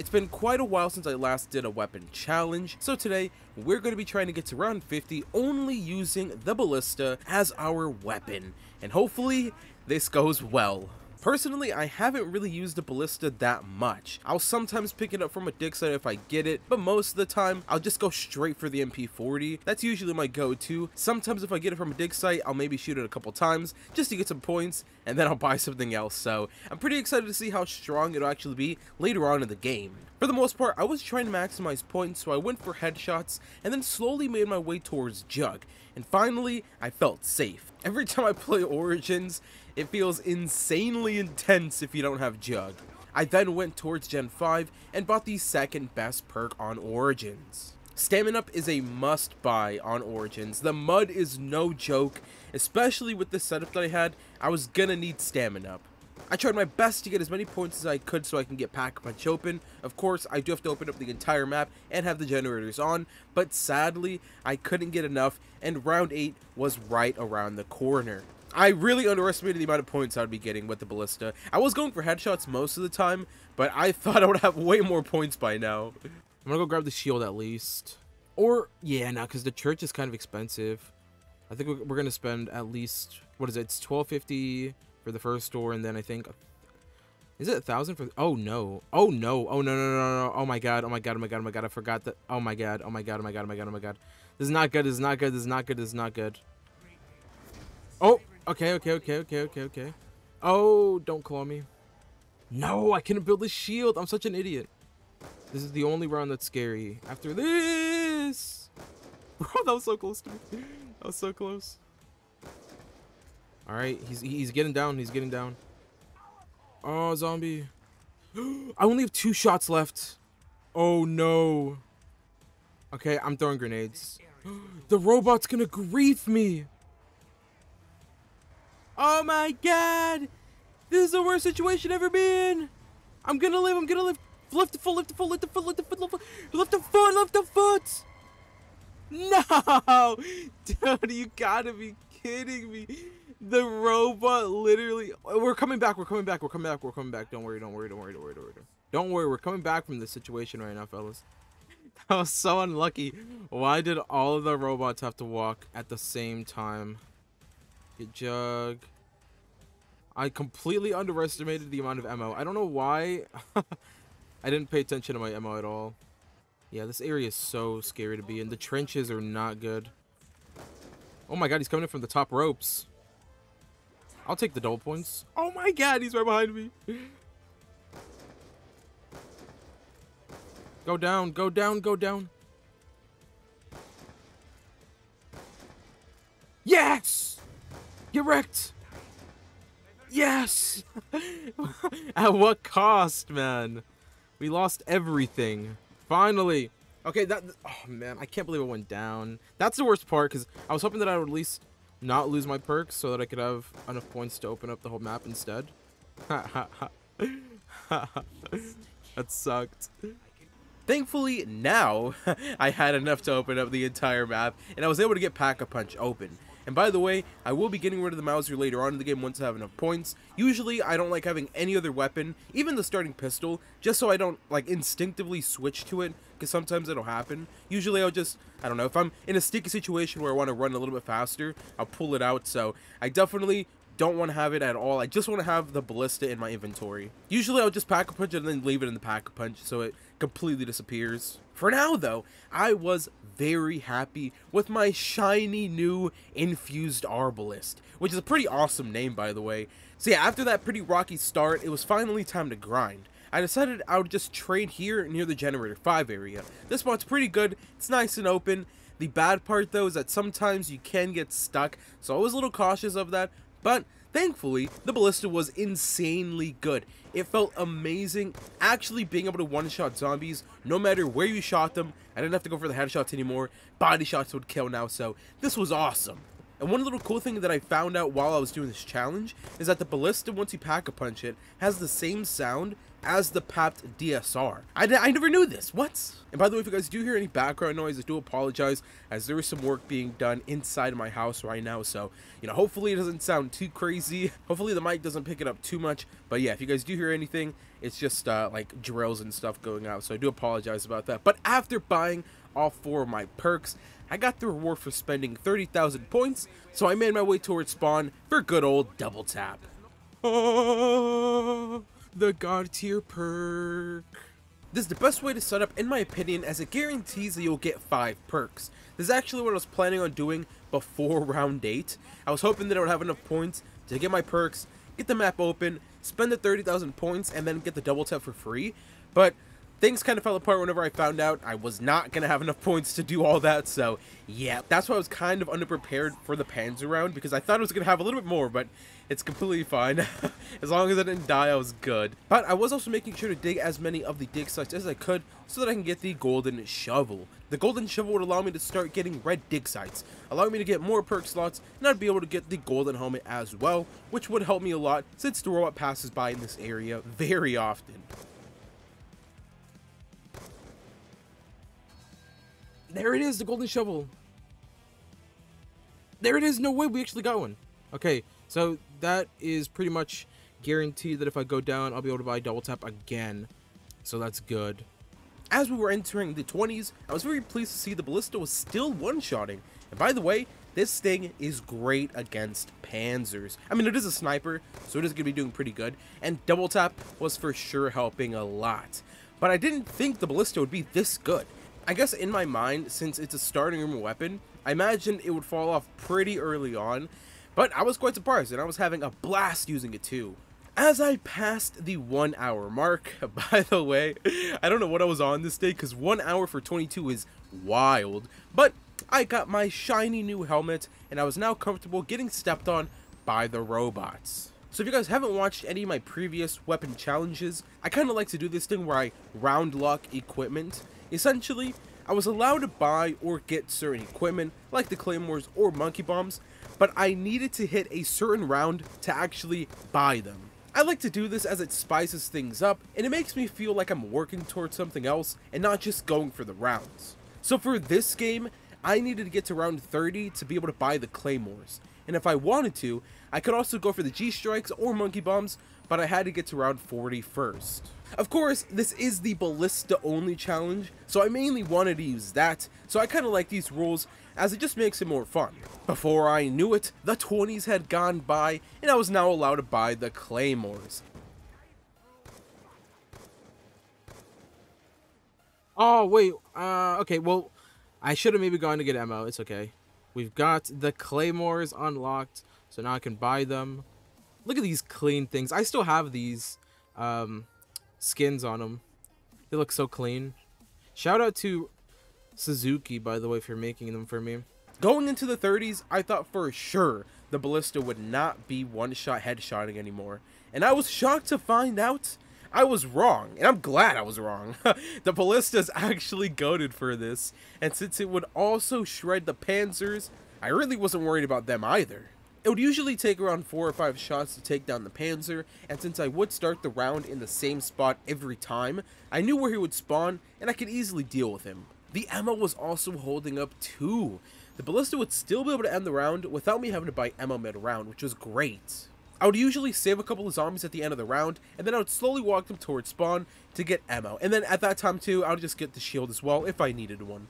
It's been quite a while since I last did a weapon challenge, so today we're going to be trying to get to round 50 only using the Ballista as our weapon, and hopefully this goes well. Personally, I haven't really used the Ballista that much. I'll sometimes pick it up from a dig site if I get it, but most of the time, I'll just go straight for the MP40. That's usually my go-to. Sometimes if I get it from a dig site, I'll maybe shoot it a couple times just to get some points, and then I'll buy something else. So I'm pretty excited to see how strong it'll actually be later on in the game. For the most part, I was trying to maximize points, so I went for headshots, and then slowly made my way towards Jug. And finally, I felt safe. Every time I play Origins, it feels insanely intense if you don't have Jug. I then went towards Gen 5 and bought the second best perk on Origins. Stamina Up is a must buy on Origins. The mud is no joke, especially with the setup that I had, I was gonna need Stamina Up. I tried my best to get as many points as I could so I can get Pack Punch open. Of course, I do have to open up the entire map and have the generators on, but sadly, I couldn't get enough, and round 8 was right around the corner. I really underestimated the amount of points I would be getting with the Ballista. I was going for headshots most of the time, but I thought I would have way more points by now. I'm gonna go grab the shield at least. Or, yeah, no, because the church is kind of expensive. I think we're gonna spend at least, what is it, it's 1250 for the first door, and then I think, is it a thousand for, oh no, oh no, oh no, no, no, no, oh my god, oh my god, oh my god, oh my god, I forgot that, oh my god, oh my god, oh my god, oh my god, oh my god. This is not good, this is not good, this is not good, this is not good. Oh, Okay, okay, okay, okay, okay, okay. Oh, don't claw me. No, I couldn't build a shield. I'm such an idiot. This is the only round that's scary. After this. Bro, that was so close to me. That was so close. Alright, he's he's getting down. He's getting down. Oh, zombie. I only have two shots left. Oh, no. Okay, I'm throwing grenades. the robot's gonna grief me. Oh my god! This is the worst situation ever been! I'm gonna live, I'm gonna live. Lift the foot, lift the foot, lift the foot, lift the foot, lift the foot, lift the foot, lift the! No! Dude, you gotta be kidding me. The robot literally... We're coming back, we're coming back, we're coming back, we're coming back. Don't worry, don't worry, don't worry, don't worry, don't worry. Don't worry, we're coming back from this situation right now, fellas. That was so unlucky. Why did all of the robots have to walk at the same time? Get jug. I completely underestimated the amount of ammo. I don't know why. I didn't pay attention to my ammo at all. Yeah, this area is so scary to be in. The trenches are not good. Oh my god, he's coming in from the top ropes. I'll take the double points. Oh my god, he's right behind me. Go down, go down, go down. Yes! Get wrecked! Yes! At what cost, man? We lost everything. Finally! Okay, that... Oh, man, I can't believe it went down. That's the worst part, because I was hoping that I would at least not lose my perks so that I could have enough points to open up the whole map instead. that sucked. Thankfully, now, I had enough to open up the entire map, and I was able to get Pack-a-Punch open. And by the way, I will be getting rid of the Mauser later on in the game once I have enough points. Usually, I don't like having any other weapon, even the starting pistol, just so I don't, like, instinctively switch to it, because sometimes it'll happen. Usually, I'll just, I don't know, if I'm in a sticky situation where I want to run a little bit faster, I'll pull it out, so I definitely don't want to have it at all. I just want to have the ballista in my inventory. Usually I'll just pack a punch and then leave it in the pack a punch so it completely disappears. For now though, I was very happy with my shiny new infused arbalest, which is a pretty awesome name by the way. So yeah, after that pretty rocky start, it was finally time to grind. I decided I would just trade here near the Generator 5 area. This spot's pretty good, it's nice and open. The bad part though is that sometimes you can get stuck, so I was a little cautious of that, but Thankfully, the Ballista was insanely good. It felt amazing actually being able to one-shot zombies no matter where you shot them. I didn't have to go for the headshots anymore. Body shots would kill now, so this was awesome. And one little cool thing that I found out while I was doing this challenge is that the Ballista, once you pack a punch it, has the same sound as the PAPT DSR. I, I never knew this. What? And by the way, if you guys do hear any background noise, I do apologize as there is some work being done inside my house right now. So, you know, hopefully it doesn't sound too crazy. Hopefully the mic doesn't pick it up too much. But yeah, if you guys do hear anything, it's just uh, like drills and stuff going out. So I do apologize about that. But after buying all four of my perks, I got the reward for spending 30,000 points, so I made my way towards spawn for good old double tap. Oh, the god tier perk. This is the best way to set up in my opinion as it guarantees that you'll get 5 perks. This is actually what I was planning on doing before round 8. I was hoping that I would have enough points to get my perks, get the map open, spend the 30,000 points, and then get the double tap for free. But things kind of fell apart whenever I found out I was not going to have enough points to do all that, so yeah, that's why I was kind of underprepared for the Panzer round, because I thought I was going to have a little bit more, but it's completely fine. as long as I didn't die, I was good. But I was also making sure to dig as many of the dig sites as I could, so that I can get the Golden Shovel. The Golden Shovel would allow me to start getting red dig sites, allowing me to get more perk slots, and I'd be able to get the Golden Helmet as well, which would help me a lot, since the robot passes by in this area very often. There it is, the golden shovel. There it is. No way, we actually got one. Okay, so that is pretty much guaranteed that if I go down, I'll be able to buy double tap again. So that's good. As we were entering the 20s, I was very pleased to see the Ballista was still one-shotting. And by the way, this thing is great against Panzers. I mean, it is a sniper, so it is going to be doing pretty good. And double tap was for sure helping a lot. But I didn't think the Ballista would be this good. I guess in my mind, since it's a starting room weapon, I imagined it would fall off pretty early on, but I was quite surprised and I was having a blast using it too. As I passed the one hour mark, by the way, I don't know what I was on this day because one hour for 22 is wild, but I got my shiny new helmet and I was now comfortable getting stepped on by the robots. So if you guys haven't watched any of my previous weapon challenges, I kind of like to do this thing where I round lock equipment Essentially, I was allowed to buy or get certain equipment, like the claymores or monkey bombs, but I needed to hit a certain round to actually buy them. I like to do this as it spices things up, and it makes me feel like I'm working towards something else and not just going for the rounds. So for this game, I needed to get to round 30 to be able to buy the claymores, and if I wanted to, I could also go for the G-Strikes or Monkey Bombs, but I had to get to round 40 first. Of course, this is the Ballista only challenge, so I mainly wanted to use that, so I kinda like these rules, as it just makes it more fun. Before I knew it, the 20s had gone by, and I was now allowed to buy the Claymores. Oh, wait, uh, okay, well, I should have maybe gone to get ammo, it's okay. We've got the Claymores unlocked, so now I can buy them. Look at these clean things. I still have these um, skins on them. They look so clean. Shout out to Suzuki, by the way, for making them for me. Going into the 30s, I thought for sure the Ballista would not be one-shot headshotting anymore. And I was shocked to find out I was wrong, and I'm glad I was wrong. the Ballista's actually goaded for this, and since it would also shred the Panzers, I really wasn't worried about them either. It would usually take around 4 or 5 shots to take down the Panzer, and since I would start the round in the same spot every time, I knew where he would spawn, and I could easily deal with him. The ammo was also holding up too. The Ballista would still be able to end the round without me having to buy ammo mid-round, which was great. I would usually save a couple of zombies at the end of the round, and then I would slowly walk them towards spawn to get ammo. And then at that time too, I would just get the shield as well if I needed one.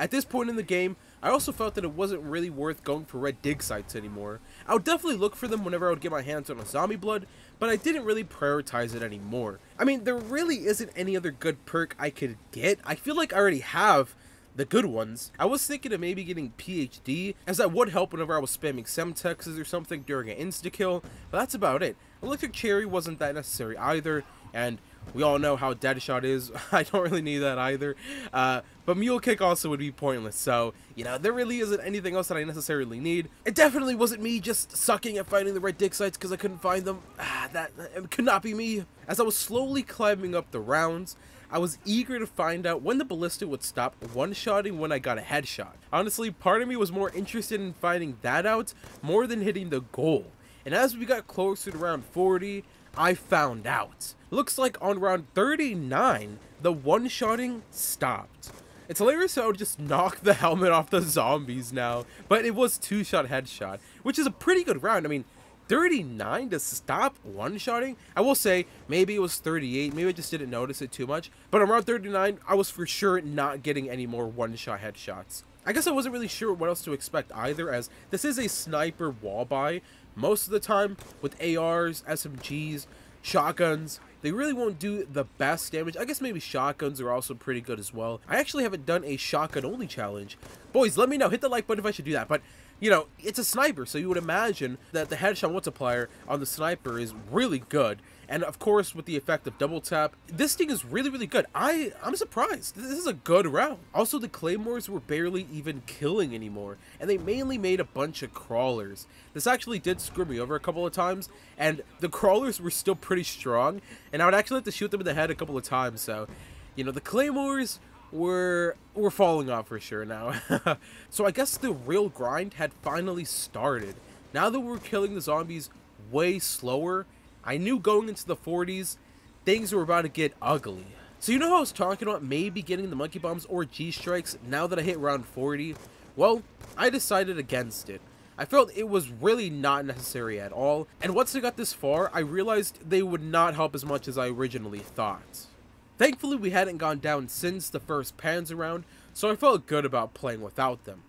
At this point in the game, I also felt that it wasn't really worth going for red dig sites anymore. I would definitely look for them whenever I would get my hands on a zombie blood, but I didn't really prioritize it anymore. I mean, there really isn't any other good perk I could get. I feel like I already have the good ones. I was thinking of maybe getting PhD, as that would help whenever I was spamming Semtexes or something during an insta-kill, but that's about it. Electric Cherry wasn't that necessary either, and we all know how Deadshot is. I don't really need that either. Uh, but Mule Kick also would be pointless, so, you know, there really isn't anything else that I necessarily need. It definitely wasn't me just sucking at finding the right dig sites because I couldn't find them. Ah, that, could not be me. As I was slowly climbing up the rounds, I was eager to find out when the ballista would stop one-shotting when I got a headshot. Honestly, part of me was more interested in finding that out more than hitting the goal. And as we got closer to round 40, I found out. Looks like on round 39, the one-shotting stopped. It's hilarious how it would just knock the helmet off the zombies now, but it was two-shot headshot, which is a pretty good round. I mean, 39 to stop one-shotting? I will say, maybe it was 38, maybe I just didn't notice it too much, but around 39, I was for sure not getting any more one-shot headshots. I guess I wasn't really sure what else to expect either, as this is a sniper wall buy. Most of the time, with ARs, SMGs, shotguns, they really won't do the best damage. I guess maybe shotguns are also pretty good as well. I actually haven't done a shotgun only challenge. Boys, let me know. Hit the like button if I should do that. But you know, it's a sniper, so you would imagine that the headshot multiplier on the sniper is really good. And of course, with the effect of double tap, this thing is really, really good. I, I'm surprised. This is a good round. Also, the claymores were barely even killing anymore, and they mainly made a bunch of crawlers. This actually did screw me over a couple of times, and the crawlers were still pretty strong, and I would actually have to shoot them in the head a couple of times, so, you know, the claymores we're we're falling off for sure now. so I guess the real grind had finally started. Now that we're killing the zombies way slower, I knew going into the 40s, things were about to get ugly. So you know how I was talking about maybe getting the monkey bombs or G-strikes now that I hit round 40? Well, I decided against it. I felt it was really not necessary at all, and once I got this far, I realized they would not help as much as I originally thought. Thankfully, we hadn't gone down since the first Panzer round, so I felt good about playing without them.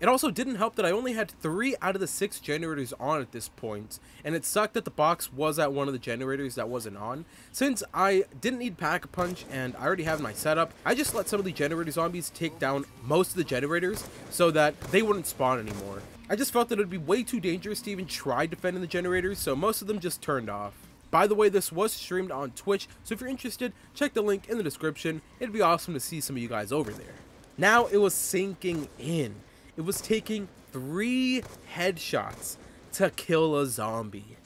It also didn't help that I only had 3 out of the 6 generators on at this point, and it sucked that the box was at one of the generators that wasn't on. Since I didn't need Pack-a-Punch and I already have my setup, I just let some of the generator zombies take down most of the generators so that they wouldn't spawn anymore. I just felt that it would be way too dangerous to even try defending the generators, so most of them just turned off. By the way, this was streamed on Twitch, so if you're interested, check the link in the description. It'd be awesome to see some of you guys over there. Now it was sinking in. It was taking three headshots to kill a zombie.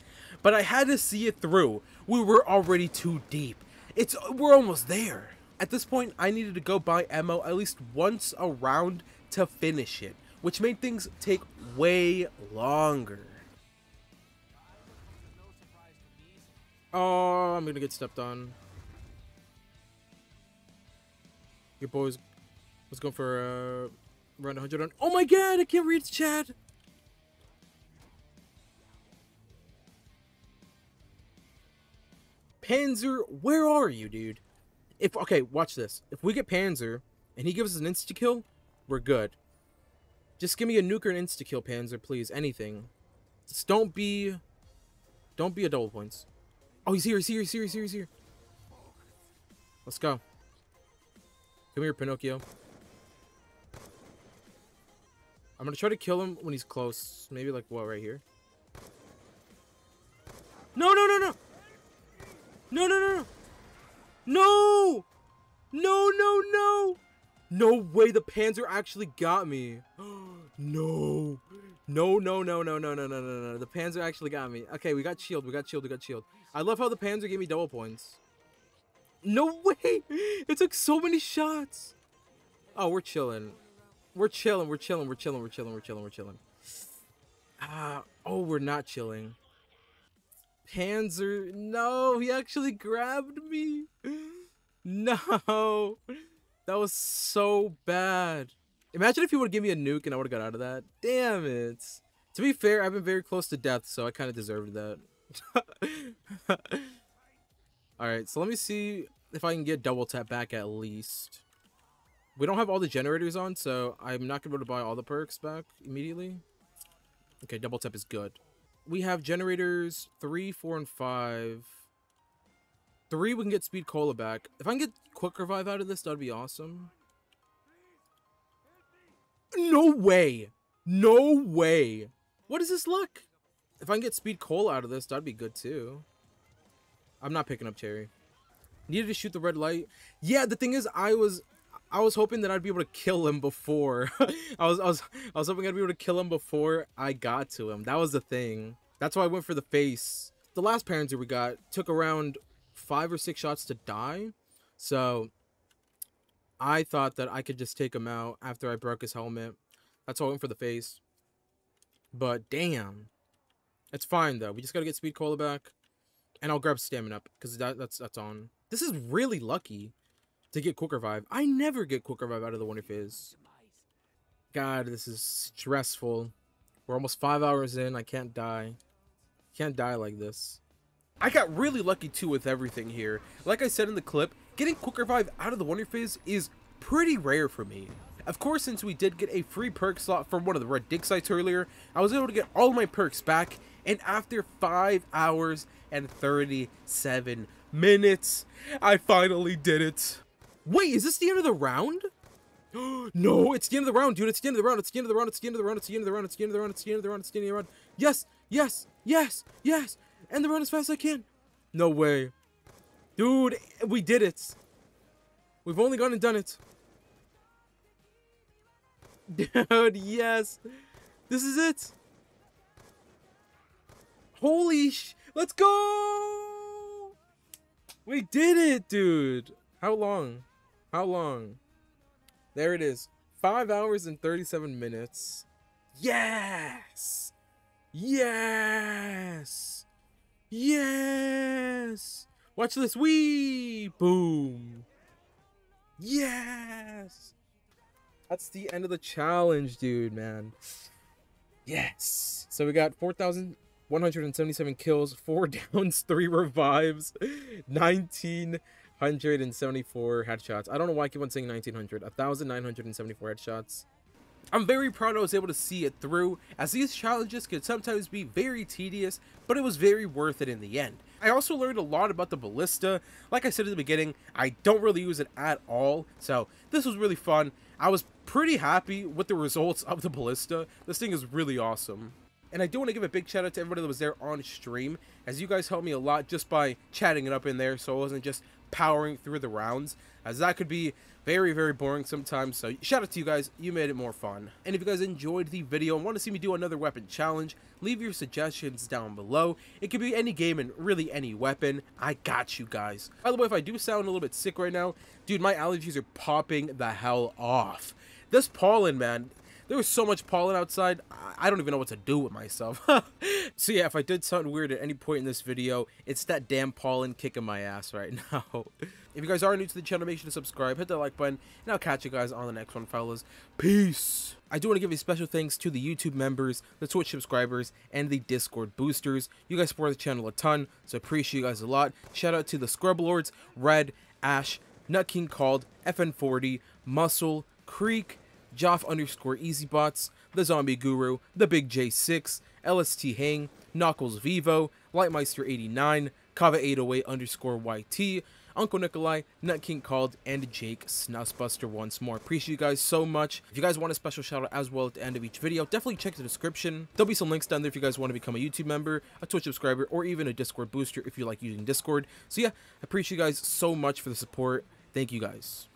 But I had to see it through. We were already too deep. It's we're almost there. At this point, I needed to go buy ammo at least once a round to finish it, which made things take way longer. Oh, I'm gonna get stepped on. Your boys was going for uh, around 100 on. Oh my god, I can't read the chat. Panzer, where are you, dude? If okay, watch this. If we get Panzer and he gives us an insta kill, we're good. Just give me a nuke or an insta kill, Panzer, please. Anything. Just don't be, don't be a double points. Oh, he's here, he's here, he's here, he's here, he's here. Let's go. Come here, Pinocchio. I'm gonna try to kill him when he's close. Maybe like, what, right here? No, no, no, no! No, no, no, no! No! No, no, no! No way, the Panzer actually got me. no. No, no, no, no, no, no, no, no, no. The Panzer actually got me. Okay, we got shield, we got shield, we got shield. I love how the Panzer gave me double points. No way! It took so many shots! Oh, we're chilling. We're chilling, we're chilling, we're chilling, we're chilling, we're chilling, we're chilling. Uh, oh, we're not chilling. Panzer, no, he actually grabbed me. No, that was so bad. Imagine if he would give me a nuke and I would have got out of that. Damn it. To be fair, I've been very close to death, so I kind of deserved that. Alright, so let me see if I can get double tap back at least. We don't have all the generators on, so I'm not going to be able to buy all the perks back immediately. Okay, double tap is good. We have generators 3, 4, and 5. 3, we can get speed cola back. If I can get quick revive out of this, that'd be awesome. No way! No way! What is this luck? If I can get speed cola out of this, that'd be good too. I'm not picking up cherry. Needed to shoot the red light. Yeah, the thing is, I was, I was hoping that I'd be able to kill him before. I was, I was, I was hoping I'd be able to kill him before I got to him. That was the thing. That's why I went for the face. The last Panzer we got took around five or six shots to die. So I thought that I could just take him out after I broke his helmet. That's why I went for the face. But damn, it's fine though. We just gotta get Speed Cola back. And I'll grab stamina up because that, that's that's on. This is really lucky to get quick revive. I never get quick revive out of the Wonder Fizz. God, this is stressful. We're almost five hours in. I can't die. Can't die like this. I got really lucky too with everything here. Like I said in the clip, getting quick revive out of the Wonder Fizz is pretty rare for me. Of course, since we did get a free perk slot from one of the red dig sites earlier, I was able to get all my perks back, and after 5 hours and 37 minutes, I finally did it. Wait, is this the end of the round? no, it's the end of the round, dude. It's the end of the round. It's the end of the round. It's the end of the round. It's the end of the round. It's the end of the round. It's the end of the round. It's the end of the round. Yes, yes, yes, yes. End the round as fast as I can. No way. Dude, we did it. We've only gone and done it. Dude, yes. This is it. Holy sh... Let's go! We did it, dude. How long? How long? There it is. 5 hours and 37 minutes. Yes! Yes! Yes! Watch this. Wee! Boom! Yes! That's the end of the challenge, dude, man. Yes! So we got 4,177 kills, 4 downs, 3 revives, 1,974 headshots. I don't know why I keep on saying 1,900. 1,974 headshots. I'm very proud I was able to see it through, as these challenges could sometimes be very tedious, but it was very worth it in the end. I also learned a lot about the ballista. Like I said at the beginning, I don't really use it at all, so this was really fun. I was pretty happy with the results of the ballista. This thing is really awesome. And I do want to give a big shout out to everybody that was there on stream, as you guys helped me a lot just by chatting it up in there, so I wasn't just powering through the rounds, as that could be very, very boring sometimes. So shout out to you guys. You made it more fun. And if you guys enjoyed the video and want to see me do another weapon challenge, leave your suggestions down below. It could be any game and really any weapon. I got you guys. By the way, if I do sound a little bit sick right now, dude, my allergies are popping the hell off. This pollen, man, there was so much pollen outside, I don't even know what to do with myself. so yeah, if I did sound weird at any point in this video, it's that damn pollen kicking my ass right now. if you guys are new to the channel, make sure to subscribe, hit that like button, and I'll catch you guys on the next one, fellas. Peace! I do want to give a special thanks to the YouTube members, the Twitch subscribers, and the Discord boosters. You guys support the channel a ton, so appreciate you guys a lot. Shout out to the Scrub Lords, Red, Ash, Nut King Called, FN40, Muscle, Creek, Joff underscore EasyBots, The Zombie Guru, The Big J6, LST Hang, Knuckles Vivo, Lightmeister89, Kava808 underscore YT, Uncle Nikolai, Nut King Called, and Jake Snussbuster once more. Appreciate you guys so much. If you guys want a special shout out as well at the end of each video, definitely check the description. There'll be some links down there if you guys want to become a YouTube member, a Twitch subscriber, or even a Discord booster if you like using Discord. So yeah, I appreciate you guys so much for the support. Thank you guys.